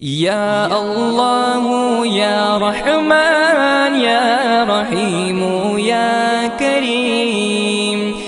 يا الله يا رحمن يا رحيم يا كريم